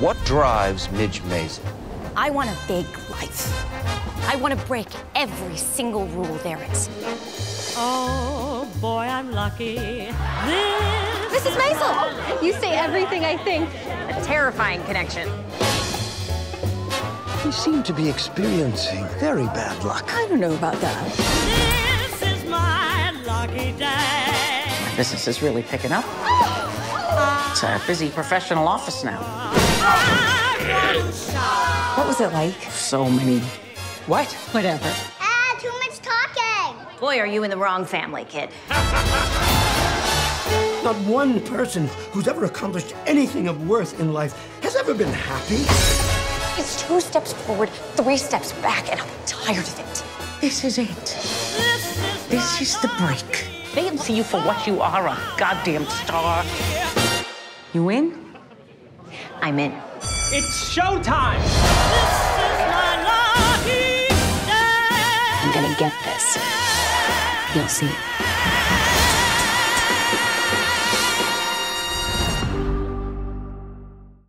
What drives Midge Maisel? I want a big life. I want to break every single rule there is. Oh, boy, I'm lucky. This Mrs. Maisel! You say everything I think. A terrifying connection. We seem to be experiencing very bad luck. I don't know about that. This is my lucky day. My Business is really picking up. Oh! It's a busy professional office now. What was it like? So many. What? Whatever. Ah, too much talking. Boy, are you in the wrong family, kid. Not one person who's ever accomplished anything of worth in life has ever been happy. It's two steps forward, three steps back, and I'm tired of it. This is it. This is the break. They didn't see you for what you are, a goddamn star. You in? I'm in. It's showtime! This is my lucky day. I'm gonna get this. You'll see.